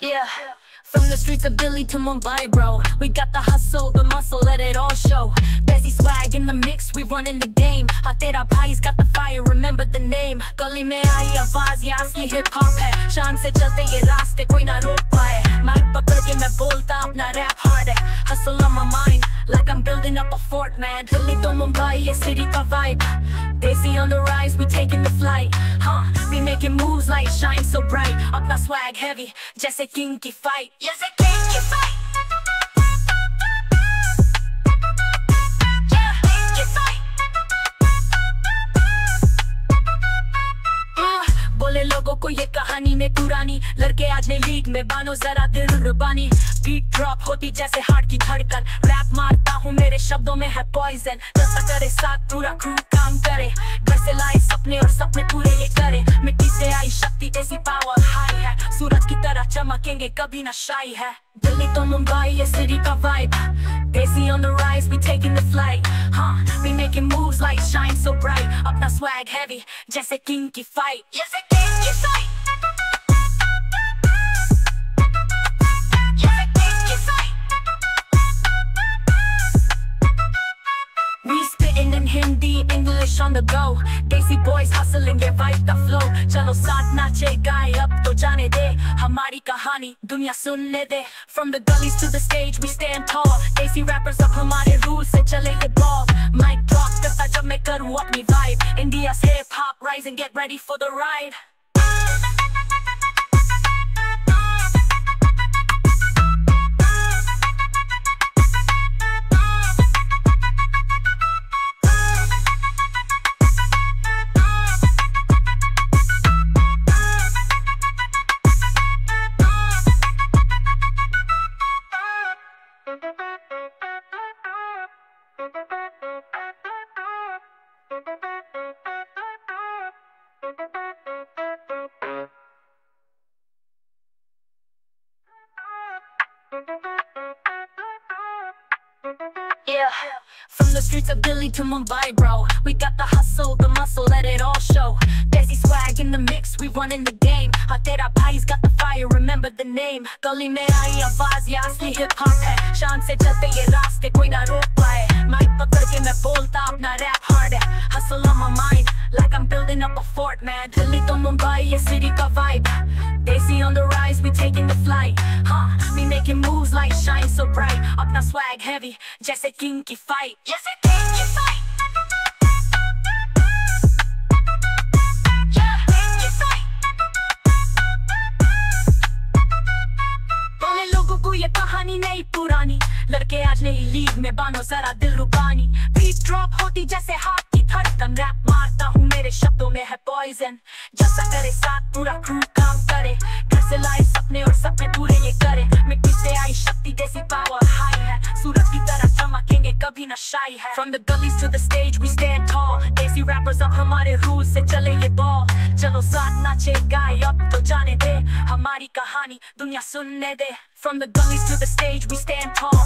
Yeah. From the streets of Dilli to Mumbai, bro. We got the hustle, the muscle, let it all show. Desi swag in the mix, we running the game. Hatera pais got the fire, remember the name. Gully mein aayi awaaz, yahan hip hop hai. Shaan just chalte elastic, raaste, koi na rok My Mic pakad ke main up, apna rap hard. Hustle on my mind, like I'm building up a fort, man. Delhi to Mumbai, a city ka vibe. Making moves like shine so bright. अपना swag heavy, जैसे king की fight. जैसे king की fight. बोले लोगों को ये कहानी में पुरानी लड़के आज ने लीग में बानो जरा दिल रुबानी बीट ड्रॉप होती जैसे हार्ट की धड़कन रैप मारता हूँ मेरे शब्दों में है पॉइजन दस्ता करे साथ पूरा क्रू काम करे चमकेंगे कभी ना शाई है दिल्ली तो मुंबई ये सिटी का vibe Desi on the rise, we taking the flight Huh, we making moves like shine so bright अपना swag heavy, जैसे king की fight जैसे king की fight Hindi, English on the go. Desi boys hustling, get vibe the flow. Chalo saat na che guy up to jane de. Hamari kahani, dunya sunne de. From the gullies to the stage, we stand tall. Desi rappers up hamare rule se chalenge ball Mic drop, karta jab main karu apni vibe India's hip hop, rise and get ready for the ride. Yeah. From the streets of Dilli to Mumbai, bro. We got the hustle, the muscle, let it all show. Desi swag in the mix, we running the game. Hatera Bhai's got the fire, remember the name. Gully mein aayi awaaz, yaasli hip hop eh. hai. said, se chalte ye raaste, koi a rok paye. Eh. Mic making moves like shine so bright. अपना swag heavy, जैसे king की fight. जैसे king की fight. ये कहानी नहीं पुरानी। लड़के आज नई लीग में बानो जरा दिल रुबानी। बीट ड्रॉप होती जैसे हाथ की धड़कन रैप मारता हूँ मेरे शब्दों में है पॉइजन जैसा करे साथ पूरा क्रू काम करे। घर से From the gullies to the stage we stand tall देसी rappers अब हमारे रूल से चले ये बॉल चलो साथ नाचे गाए अब तो जाने दे हमारी कहानी दुनिया सुनने दे From the gullies to the stage we stand tall